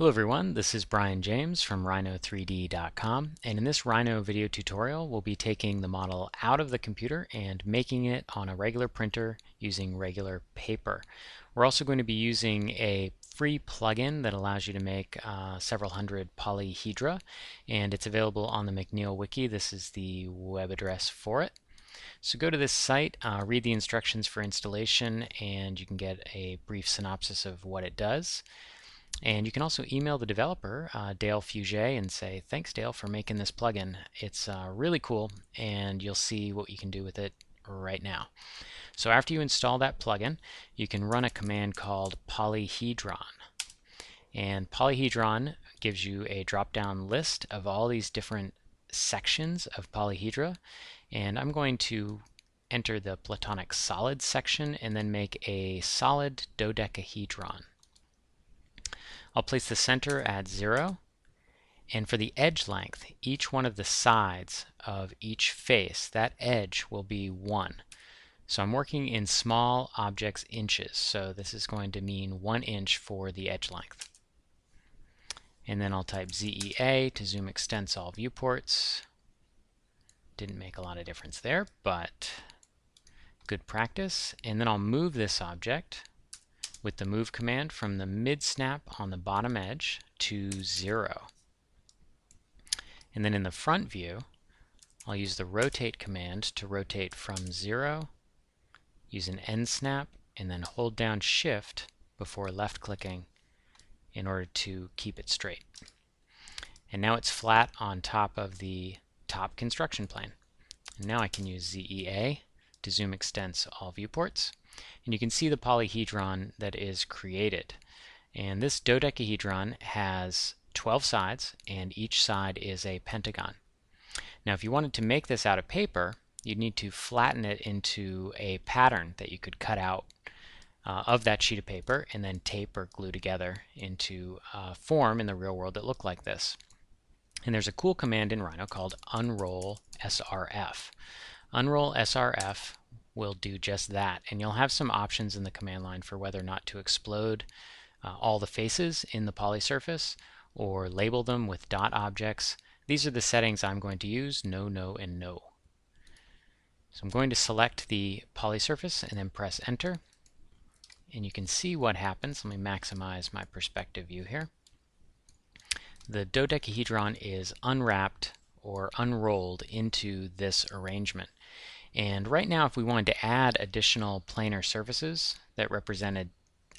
Hello everyone, this is Brian James from Rhino3D.com and in this Rhino video tutorial we'll be taking the model out of the computer and making it on a regular printer using regular paper. We're also going to be using a free plugin that allows you to make uh, several hundred polyhedra and it's available on the McNeel wiki. This is the web address for it. So go to this site, uh, read the instructions for installation and you can get a brief synopsis of what it does. And you can also email the developer, uh, Dale Fugier, and say, thanks Dale for making this plugin. It's uh, really cool and you'll see what you can do with it right now. So after you install that plugin, you can run a command called polyhedron. And polyhedron gives you a drop-down list of all these different sections of polyhedra. And I'm going to enter the platonic solid section and then make a solid dodecahedron. I'll place the center at 0 and for the edge length each one of the sides of each face that edge will be 1. So I'm working in small objects inches so this is going to mean 1 inch for the edge length. And then I'll type ZEA to zoom extents all viewports. Didn't make a lot of difference there but good practice. And then I'll move this object with the move command from the mid snap on the bottom edge to 0. And then in the front view, I'll use the rotate command to rotate from 0, use an end snap, and then hold down shift before left clicking in order to keep it straight. And now it's flat on top of the top construction plane. And now I can use ZEA to zoom extents all viewports. And you can see the polyhedron that is created. And this dodecahedron has 12 sides, and each side is a pentagon. Now if you wanted to make this out of paper, you'd need to flatten it into a pattern that you could cut out uh, of that sheet of paper and then tape or glue together into a form in the real world that looked like this. And there's a cool command in Rhino called unroll srf. Unroll srf will do just that. And you'll have some options in the command line for whether or not to explode uh, all the faces in the poly surface or label them with dot objects. These are the settings I'm going to use, no, no, and no. So I'm going to select the poly surface and then press enter. And you can see what happens. Let me maximize my perspective view here. The dodecahedron is unwrapped or unrolled into this arrangement. And right now, if we wanted to add additional planar surfaces that represented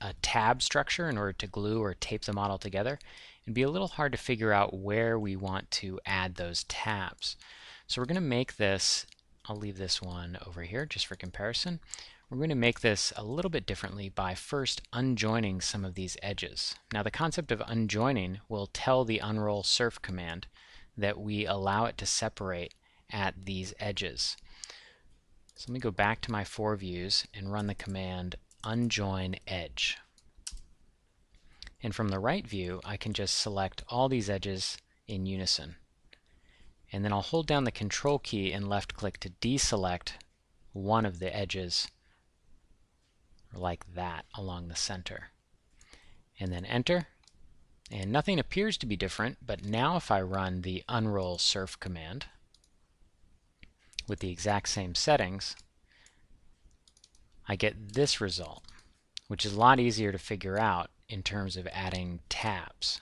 a tab structure in order to glue or tape the model together, it'd be a little hard to figure out where we want to add those tabs. So we're going to make this, I'll leave this one over here just for comparison. We're going to make this a little bit differently by first unjoining some of these edges. Now the concept of unjoining will tell the unroll surf command that we allow it to separate at these edges. So let me go back to my four views and run the command unjoin edge. And from the right view, I can just select all these edges in unison. And then I'll hold down the control key and left click to deselect one of the edges like that along the center. And then enter. And nothing appears to be different, but now if I run the unroll surf command, with the exact same settings, I get this result, which is a lot easier to figure out in terms of adding tabs.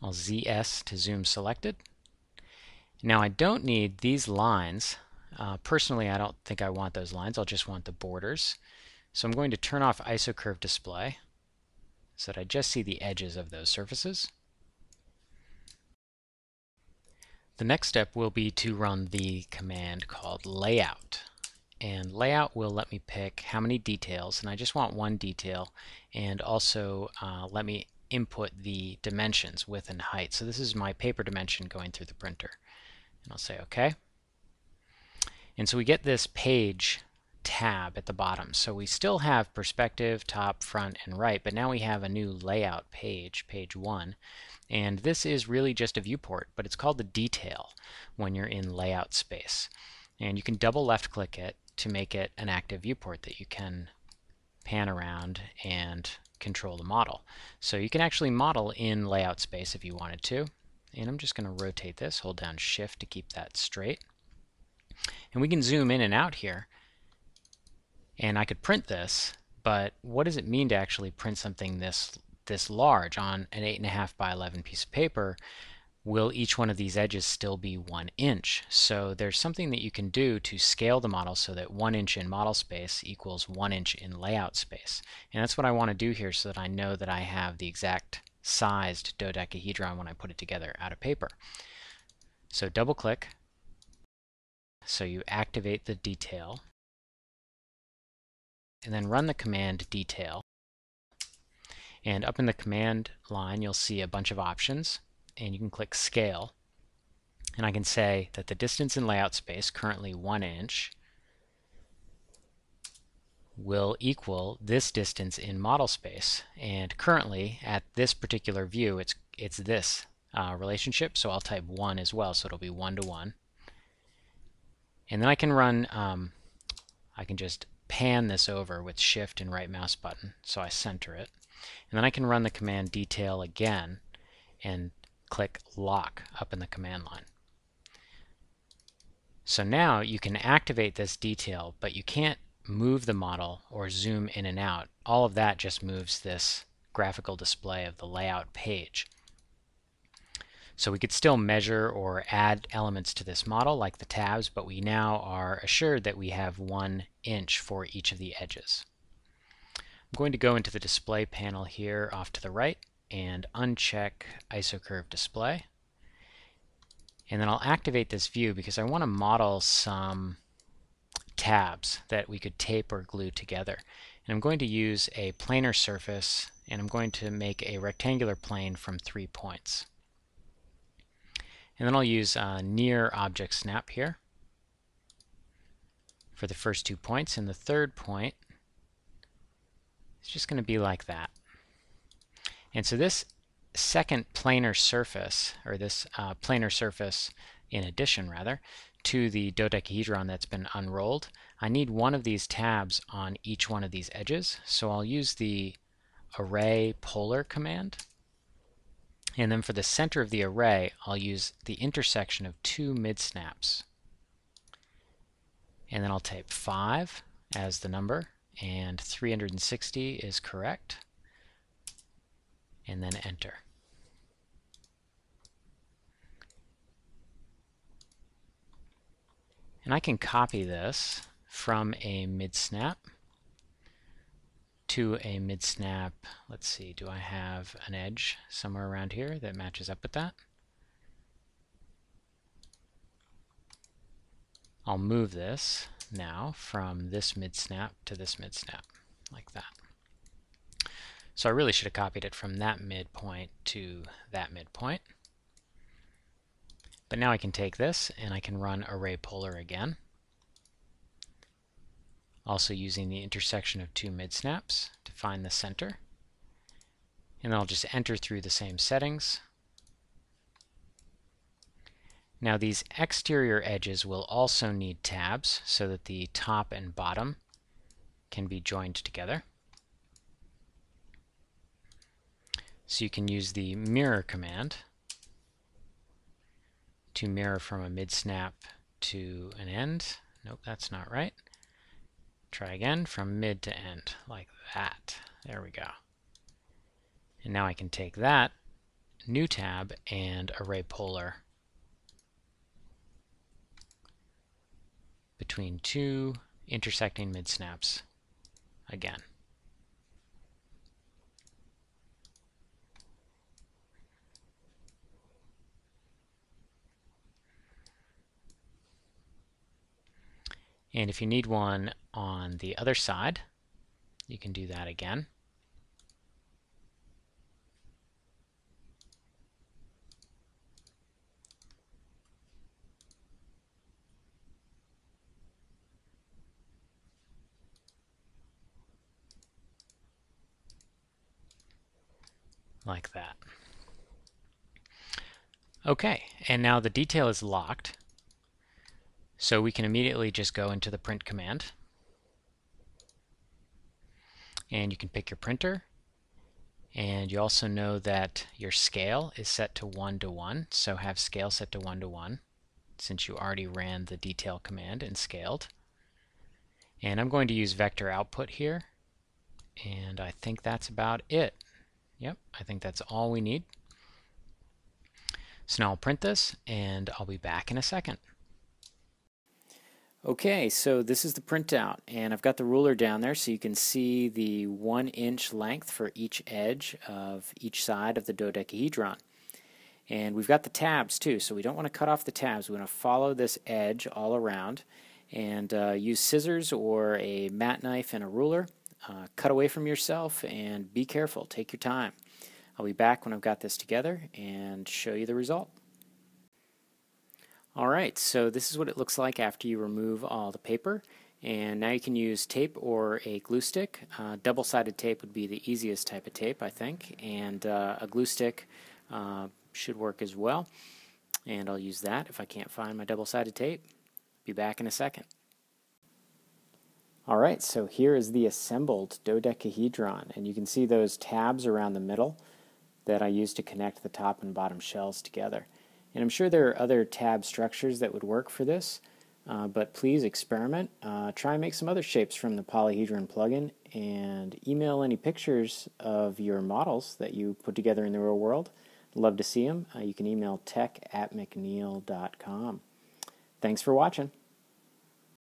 I'll ZS to zoom selected. Now I don't need these lines. Uh, personally, I don't think I want those lines. I'll just want the borders. So I'm going to turn off IsoCurve display so that I just see the edges of those surfaces. The next step will be to run the command called layout. And layout will let me pick how many details, and I just want one detail, and also uh, let me input the dimensions, width and height. So this is my paper dimension going through the printer. And I'll say OK. And so we get this page tab at the bottom. So we still have perspective, top, front, and right, but now we have a new layout page, page 1. And this is really just a viewport, but it's called the detail when you're in layout space. And you can double left click it to make it an active viewport that you can pan around and control the model. So you can actually model in layout space if you wanted to. And I'm just going to rotate this, hold down shift to keep that straight. And we can zoom in and out here. And I could print this, but what does it mean to actually print something this this large on an 8.5 by 11 piece of paper? Will each one of these edges still be one inch? So there's something that you can do to scale the model so that one inch in model space equals one inch in layout space. And that's what I want to do here so that I know that I have the exact sized dodecahedron when I put it together out of paper. So double click, so you activate the detail, and then run the command detail. And up in the command line, you'll see a bunch of options, and you can click scale. And I can say that the distance in layout space, currently one inch, will equal this distance in model space. And currently, at this particular view, it's, it's this uh, relationship, so I'll type 1 as well, so it'll be 1 to 1. And then I can run, um, I can just pan this over with shift and right mouse button, so I center it. And then I can run the command detail again and click lock up in the command line. So now you can activate this detail, but you can't move the model or zoom in and out. All of that just moves this graphical display of the layout page. So we could still measure or add elements to this model like the tabs, but we now are assured that we have one inch for each of the edges. I'm going to go into the display panel here off to the right and uncheck isocurve display. And then I'll activate this view because I want to model some tabs that we could tape or glue together. And I'm going to use a planar surface and I'm going to make a rectangular plane from three points. And then I'll use a near object snap here for the first two points. And the third point is just going to be like that. And so this second planar surface, or this uh, planar surface in addition rather, to the dodecahedron that's been unrolled, I need one of these tabs on each one of these edges. So I'll use the array polar command. And then for the center of the array, I'll use the intersection of two mid-snaps. And then I'll type 5 as the number, and 360 is correct. And then enter. And I can copy this from a mid-snap to a mid-snap. Let's see, do I have an edge somewhere around here that matches up with that? I'll move this now from this mid-snap to this mid-snap, like that. So I really should have copied it from that midpoint to that midpoint. But now I can take this and I can run array polar again also using the intersection of two mid-snaps to find the center. And I'll just enter through the same settings. Now these exterior edges will also need tabs so that the top and bottom can be joined together. So you can use the mirror command to mirror from a mid-snap to an end. Nope, that's not right. Try again from mid to end, like that. There we go. And now I can take that new tab and array polar between two intersecting mid snaps again. And if you need one on the other side, you can do that again. like that. Okay, and now the detail is locked. So we can immediately just go into the print command. And you can pick your printer. And you also know that your scale is set to 1 to 1 so have scale set to 1 to 1 since you already ran the detail command and scaled. And I'm going to use vector output here. And I think that's about it. Yep I think that's all we need. So now I'll print this and I'll be back in a second Okay, so this is the printout, and I've got the ruler down there so you can see the one inch length for each edge of each side of the dodecahedron. And we've got the tabs too, so we don't want to cut off the tabs. We want to follow this edge all around and uh, use scissors or a mat knife and a ruler. Uh, cut away from yourself and be careful. Take your time. I'll be back when I've got this together and show you the result. Alright, so this is what it looks like after you remove all the paper. And now you can use tape or a glue stick. Uh, Double-sided tape would be the easiest type of tape, I think. And uh, a glue stick uh, should work as well. And I'll use that if I can't find my double-sided tape. Be back in a second. Alright, so here is the assembled dodecahedron. And you can see those tabs around the middle that I used to connect the top and bottom shells together. And I'm sure there are other tab structures that would work for this, uh, but please experiment. Uh, try and make some other shapes from the Polyhedron plugin and email any pictures of your models that you put together in the real world. Love to see them. Uh, you can email tech at mcneel.com. Thanks for watching.